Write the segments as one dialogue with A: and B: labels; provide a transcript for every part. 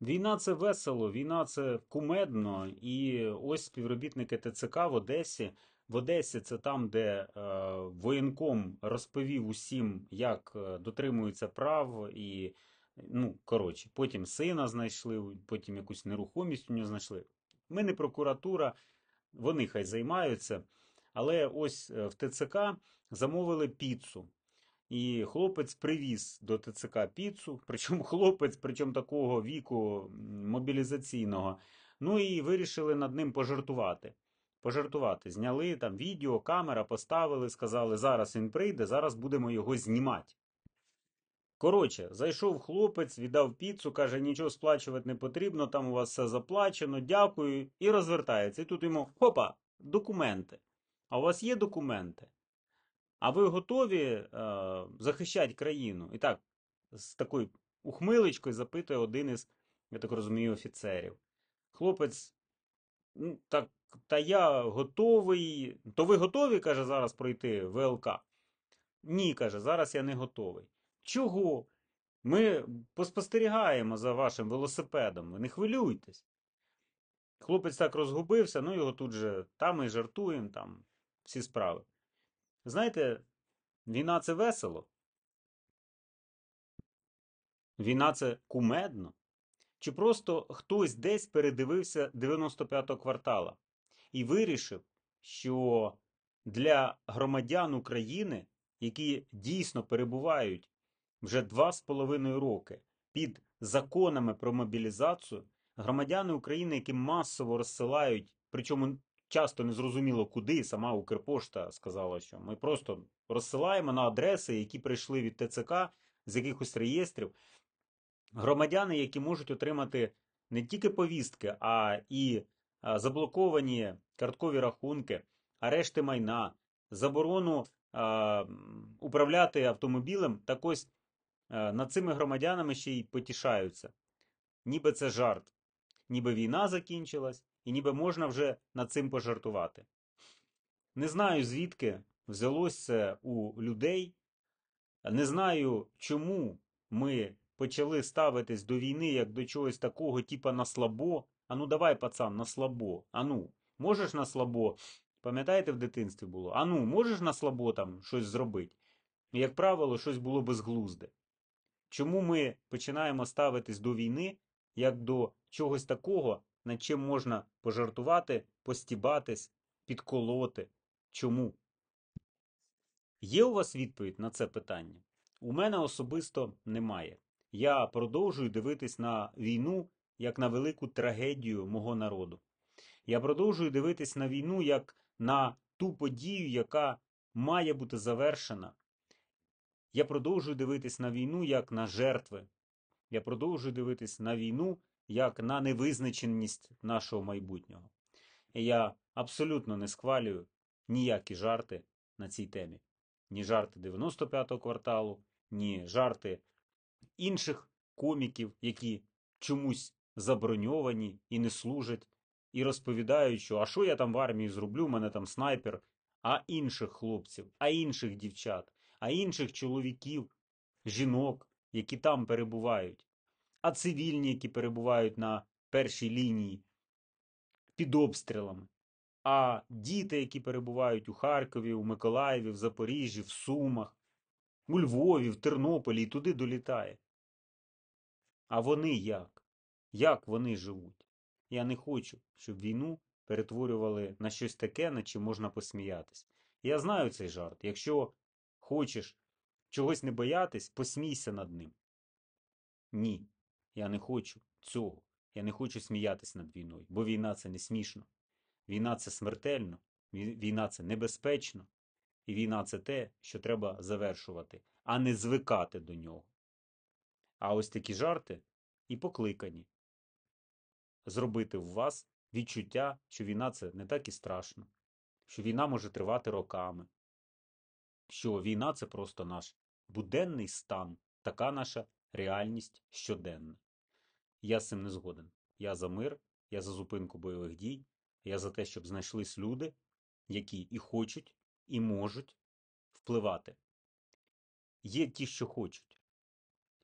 A: Війна це весело, війна це кумедно. І ось співробітники ТЦК в Одесі. В Одесі це там, де е, воєнком розповів усім, як е, дотримуються прав, і ну, коротше, потім сина знайшли, потім якусь нерухомість у нього знайшли. Ми не прокуратура, вони хай займаються. Але ось е, в ТЦК замовили піцу. І хлопець привіз до ТЦК піцу, причому хлопець, причому такого віку мобілізаційного. Ну і вирішили над ним пожартувати. Пожартувати. Зняли там відео, камера, поставили, сказали, зараз він прийде, зараз будемо його знімати. Коротше, зайшов хлопець, віддав піцу, каже, нічого сплачувати не потрібно, там у вас все заплачено, дякую, і розвертається. І тут йому хопа, документи. А у вас є документи? А ви готові е, захищати країну? І так, з такою ухмилочкою запитує один із, я так розумію, офіцерів. Хлопець, ну, так, та я готовий. То ви готові, каже, зараз пройти ВЛК? Ні, каже, зараз я не готовий. Чого? Ми поспостерігаємо за вашим велосипедом, ви не хвилюйтесь. Хлопець так розгубився, ну його тут же там і жартуємо, там всі справи. Знаєте, війна це весело. Війна це кумедно. Чи просто хтось десь передивився 95-го квартала і вирішив, що для громадян України, які дійсно перебувають вже два з половиною роки під законами про мобілізацію, громадяни України, які масово розсилають, причому часто незрозуміло куди, сама Укрпошта сказала, що ми просто розсилаємо на адреси, які прийшли від ТЦК з якихось реєстрів. Громадяни, які можуть отримати не тільки повістки, а і заблоковані карткові рахунки, арешти майна, заборону а, управляти автомобілем, так ось а, над цими громадянами ще й потішаються. Ніби це жарт, ніби війна закінчилась, і ніби можна вже над цим пожартувати. Не знаю, звідки взялось це у людей. Не знаю, чому ми почали ставитись до війни як до чогось такого, типа на слабо. Ану, давай, пацан, на слабо. Ану, можеш на слабо? Пам'ятаєте, в дитинстві було? Ану, можеш на слабо там щось зробити? Як правило, щось було безглузде. Чому ми починаємо ставитись до війни як до чогось такого, над чим можна пожартувати, постібатись, підколоти? Чому? Є у вас відповідь на це питання? У мене особисто немає. Я продовжую дивитись на війну як на велику трагедію мого народу. Я продовжую дивитись на війну як на ту подію, яка має бути завершена. Я продовжую дивитись на війну як на жертви. Я продовжую дивитись на війну як на невизначеність нашого майбутнього. І я абсолютно не схвалюю ніякі жарти на цій темі. Ні жарти 95-го кварталу, ні жарти інших коміків, які чомусь заброньовані і не служать, і розповідають, що а що я там в армії зроблю, мене там снайпер, а інших хлопців, а інших дівчат, а інших чоловіків, жінок, які там перебувають, а цивільні, які перебувають на першій лінії під обстрілами. А діти, які перебувають у Харкові, у Миколаєві, в Запоріжжі, в Сумах, у Львові, в Тернополі і туди долітає. А вони як? Як вони живуть? Я не хочу, щоб війну перетворювали на щось таке, над чим можна посміятись. Я знаю цей жарт. Якщо хочеш чогось не боятись, посмійся над ним. Ні, я не хочу цього. Я не хочу сміятись над війною, бо війна це не смішно. Війна це смертельно, війна це небезпечно, і війна це те, що треба завершувати, а не звикати до нього. А ось такі жарти і покликані зробити в вас відчуття, що війна це не так і страшно, що війна може тривати роками, що війна це просто наш буденний стан, така наша реальність щоденна. Я з цим не згоден. Я за мир, я за зупинку бойових дій, я за те, щоб знайшлись люди, які і хочуть, і можуть впливати. Є ті, що хочуть,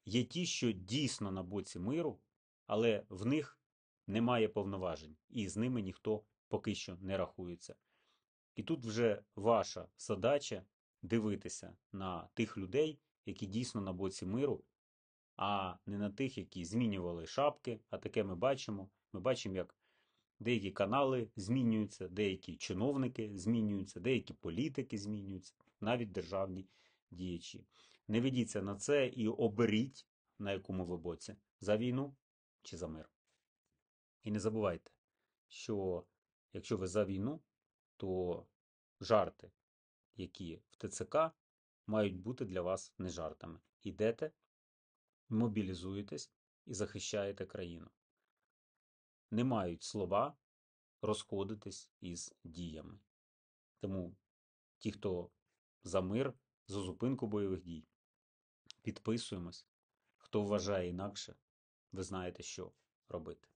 A: є ті, що дійсно на боці миру, але в них немає повноважень, і з ними ніхто поки що не рахується. І тут вже ваша задача дивитися на тих людей, які дійсно на боці миру, а не на тих, які змінювали шапки. А таке ми бачимо. Ми бачимо, як деякі канали змінюються, деякі чиновники змінюються, деякі політики змінюються, навіть державні діячі. Не ведіться на це і оберіть, на якому ви боці, за війну чи за мир. І не забувайте, що якщо ви за війну, то жарти, які в ТЦК, мають бути для вас не жартами. Ідете, мобілізуєтесь і захищаєте країну. Не мають слова розходитись із діями. Тому ті, хто за мир, за зупинку бойових дій, підписуємось. Хто вважає інакше, ви знаєте, що робити.